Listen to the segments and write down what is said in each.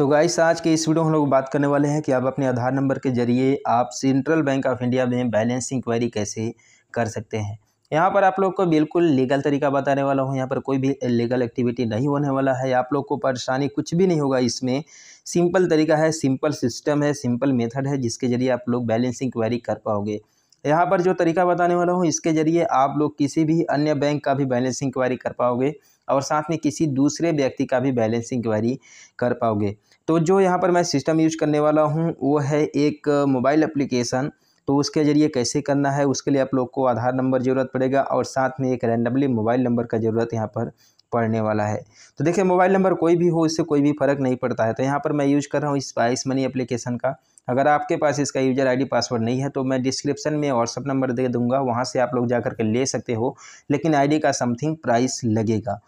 तो गाइस आज के इस वीडियो हम लोग बात करने वाले हैं कि आप अपने आधार नंबर के ज़रिए आप सेंट्रल बैंक ऑफ़ इंडिया में बैलेंस इंक्वायरी कैसे कर सकते हैं। यहाँ पर आप लोग को बिल्कुल लीगल तरीका बताने वाला हूँ। यहाँ पर कोई भी लीगल एक्टिविटी नहीं होने वाला है। आप लोग को परेशानी कुछ भी नहीं होगा। इसमें सिंपल तरीका है सिंपल सिस्टम है सिंपल मेथड है जिसके ज़रिए आप लोग बैलेंस इंक्वायरी कर पाओगे। यहाँ पर जो तरीका बताने वाला हूँ, इसके ज़रिए आप लोग किसी भी अन्य बैंक का भी बैलेंस इंक्वायरी कर पाओगे और साथ में किसी दूसरे व्यक्ति का भी बैलेंस इंक्वायरी कर पाओगे। तो जो यहाँ पर मैं सिस्टम यूज़ करने वाला हूँ, वो है एक मोबाइल एप्लीकेशन तो उसके ज़रिए कैसे करना है, उसके लिए आप लोग को आधार नंबर ज़रूरत पड़ेगा और साथ में एक रैंडमली मोबाइल नंबर का ज़रूरत यहाँ पर पड़ने वाला है। तो देखिए मोबाइल नंबर कोई भी हो, इससे कोई भी फ़र्क नहीं पड़ता है। तो यहाँ पर मैं यूज़ कर रहा हूँ स्पाइस मनी एप्लीकेशन का। अगर आपके पास इसका यूज़र आईडी पासवर्ड नहीं है तो मैं डिस्क्रिप्शन में व्हाट्सअप नंबर दे दूँगा, वहाँ से आप लोग जा करके ले सकते हो, लेकिन आईडी का समथिंग प्राइस लगेगा।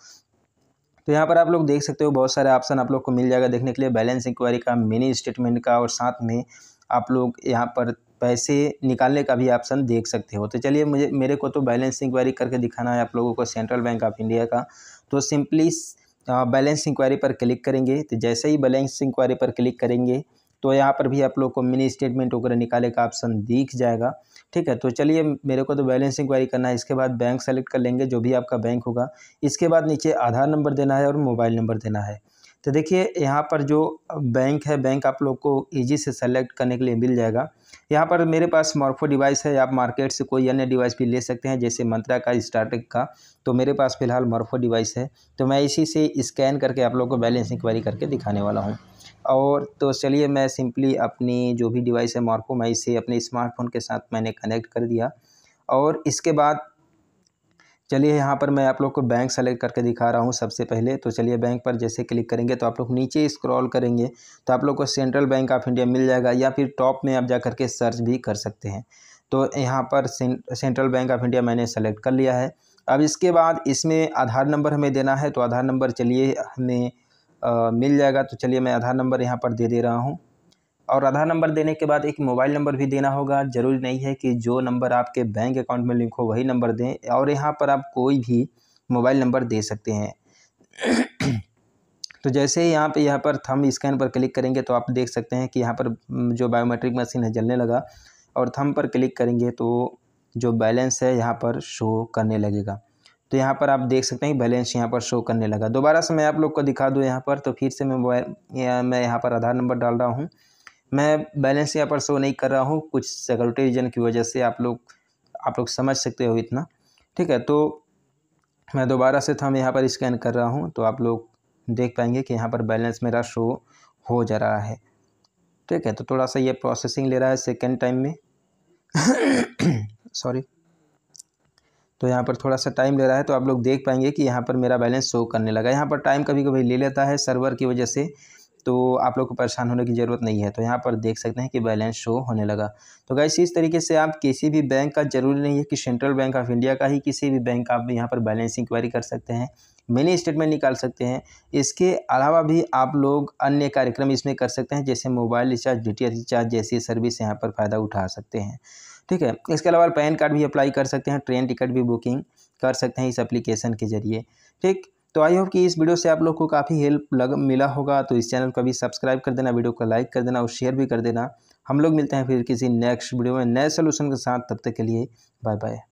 तो यहाँ पर आप लोग देख सकते हो, बहुत सारे ऑप्शन आप लोग को मिल जाएगा देखने के लिए। बैलेंस इंक्वायरी का मिनी स्टेटमेंट का, और साथ में आप लोग यहाँ पर पैसे निकालने का भी ऑप्शन देख सकते हो। तो चलिए, मुझे, मेरे को तो बैलेंस इंक्वायरी करके दिखाना है आप लोगों को सेंट्रल बैंक ऑफ़ इंडिया का। तो सिंपली बैलेंस इंक्वायरी पर क्लिक करेंगे। तो जैसे ही बैलेंस इंक्वायरी पर क्लिक करेंगे तो यहाँ पर भी आप लोग को मिनी स्टेटमेंट वगैरह निकाले का ऑप्शन दिख जाएगा। ठीक है तो चलिए मेरे को तो बैलेंस इंक्वायरी करना है, इसके बाद बैंक सेलेक्ट कर लेंगे, जो भी आपका बैंक होगा। इसके बाद नीचे आधार नंबर देना है और मोबाइल नंबर देना है। तो देखिए, यहाँ पर जो बैंक है बैंक आप लोग को ईजी से सेलेक्ट करने के लिए मिल जाएगा। यहाँ पर मेरे पास मॉर्फो डिवाइस है, आप मार्केट से कोई अन्य डिवाइस भी ले सकते हैं, जैसे मंत्रा का स्टार्टिक का तो मेरे पास फ़िलहाल मॉर्फो डिवाइस है। तो मैं इसी से स्कैन करके आप लोग को बैलेंस इंक्वायरी करके दिखाने वाला हूँ। और तो चलिए मैं सिंपली अपनी जो भी डिवाइस है, मार्को मैं इसे अपने स्मार्टफ़ोन के साथ मैंने कनेक्ट कर दिया। और इसके बाद चलिए यहाँ पर मैं आप लोग को बैंक सेलेक्ट करके दिखा रहा हूँ सबसे पहले। तो चलिए बैंक पर जैसे क्लिक करेंगे तो आप लोग नीचे स्क्रॉल करेंगे तो आप लोग को सेंट्रल बैंक ऑफ़ इंडिया मिल जाएगा या फिर टॉप में आप जा करके सर्च भी कर सकते हैं। तो यहाँ पर सेंट्रल बैंक ऑफ़ इंडिया मैंने सेलेक्ट कर लिया है। अब इसके बाद इसमें आधार नंबर हमें देना है तो आधार नंबर चलिए हमें मिल जाएगा तो चलिए मैं आधार नंबर यहाँ पर दे दे रहा हूँ। और आधार नंबर देने के बाद एक मोबाइल नंबर भी देना होगा। ज़रूरी नहीं है कि जो नंबर आपके बैंक अकाउंट में लिंक हो, वही नंबर दें। और यहाँ पर आप कोई भी मोबाइल नंबर दे सकते हैं। तो जैसे ही यहाँ पे यहाँ पर थम स्कैन पर क्लिक करेंगे तो आप देख सकते हैं कि यहाँ पर जो बायोमेट्रिक मशीन है, जलने लगा। और थम पर क्लिक करेंगे तो जो बैलेंस है, यहाँ पर शो करने लगेगा। तो यहाँ पर आप देख सकते हैं बैलेंस यहाँ पर शो करने लगा। दोबारा से मैं आप लोग को दिखा दूँ यहाँ पर तो फिर से मैं मोबाइल मैं यहाँ पर आधार नंबर डाल रहा हूँ। मैं बैलेंस यहाँ पर शो नहीं कर रहा हूँ, कुछ सिक्योरिटी रीजन की वजह से आप लोग आप लोग समझ सकते हो इतना। ठीक है तो मैं दोबारा से था मैं यहाँ पर स्कैन कर रहा हूँ तो आप लोग देख पाएँगे कि यहाँ पर बैलेंस मेरा शो हो जा रहा है। ठीक है तो थोड़ा सा ये प्रोसेसिंग ले रहा है सेकेंड टाइम में। सॉरी तो यहाँ पर थोड़ा सा टाइम ले रहा है तो आप लोग देख पाएँगे कि यहाँ पर मेरा बैलेंस शो करने लगा यहाँ पर टाइम कभी कभी ले लेता है सर्वर की वजह से तो आप लोग को परेशान होने की ज़रूरत नहीं है। तो यहाँ पर देख सकते हैं कि बैलेंस शो होने लगा। तो गैस इस तरीके से आप किसी भी बैंक का, ज़रूरी नहीं है कि सेंट्रल बैंक ऑफ़ इंडिया का ही किसी भी बैंक का आप यहाँ पर बैलेंस इंक्वायरी कर सकते हैं मिनी स्टेटमेंट निकाल सकते हैं। इसके अलावा भी आप लोग अन्य कार्यक्रम इसमें कर सकते हैं, जैसे मोबाइल रिचार्ज डीटीएच रिचार्ज जैसी सर्विस यहाँ पर फ़ायदा उठा सकते हैं। ठीक है? इसके अलावा पैन कार्ड भी अप्लाई कर सकते हैं ट्रेन टिकट भी बुकिंग कर सकते हैं इस एप्लीकेशन के ज़रिए। ठीक? तो आई होप कि इस वीडियो से आप लोग को काफ़ी हेल्प लग, मिला होगा। तो इस चैनल को भी सब्सक्राइब कर देना वीडियो को लाइक कर देना और शेयर भी कर देना। हम लोग मिलते हैं फिर किसी नेक्स्ट वीडियो में नए सोल्यूशन के साथ। तब तक के लिए बाय बाय